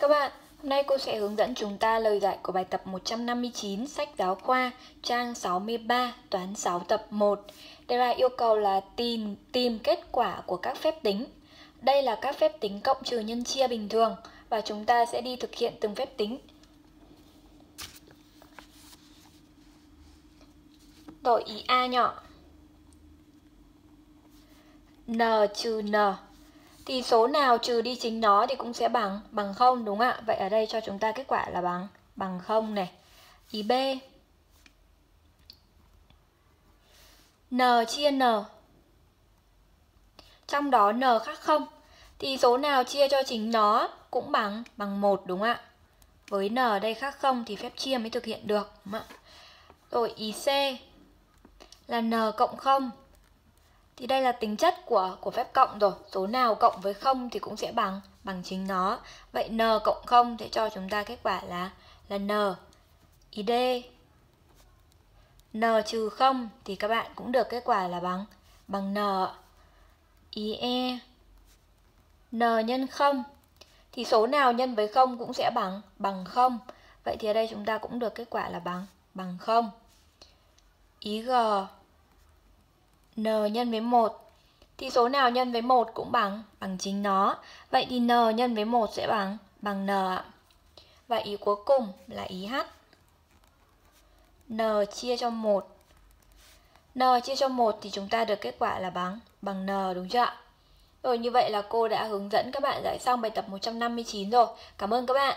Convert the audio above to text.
chào các bạn. Hôm nay cô sẽ hướng dẫn chúng ta lời giải của bài tập 159 sách giáo khoa, trang 63 toán 6 tập 1. Đây là yêu cầu là tìm tìm kết quả của các phép tính. Đây là các phép tính cộng trừ nhân chia bình thường và chúng ta sẽ đi thực hiện từng phép tính. Đổi ý A nhỏ. N trừ N thì số nào trừ đi chính nó thì cũng sẽ bằng bằng không, đúng không ạ? Vậy ở đây cho chúng ta kết quả là bằng bằng không này. Ý B. N chia N. Trong đó N khác không, thì số nào chia cho chính nó cũng bằng bằng một, đúng không ạ? Với N ở đây khác không thì phép chia mới thực hiện được, đúng không ạ? Rồi ý C là N cộng không thì đây là tính chất của của phép cộng rồi. Số nào cộng với không thì cũng sẽ bằng bằng chính nó. Vậy n cộng không sẽ cho chúng ta kết quả là là n. Ý d, n trừ không thì các bạn cũng được kết quả là bằng bằng n ý e n nhân không thì số nào nhân với không cũng sẽ bằng bằng không. Vậy thì ở đây chúng ta cũng được kết quả là bằng bằng không. Ý g n nhân với 1 thì số nào nhân với 1 cũng bằng bằng chính nó. Vậy thì n nhân với 1 sẽ bằng bằng n ạ. Và ý cuối cùng là ý h. n chia cho 1. n chia cho 1 thì chúng ta được kết quả là bằng bằng n, đúng chưa ạ? Rồi như vậy là cô đã hướng dẫn các bạn giải xong bài tập 159 rồi. Cảm ơn các bạn.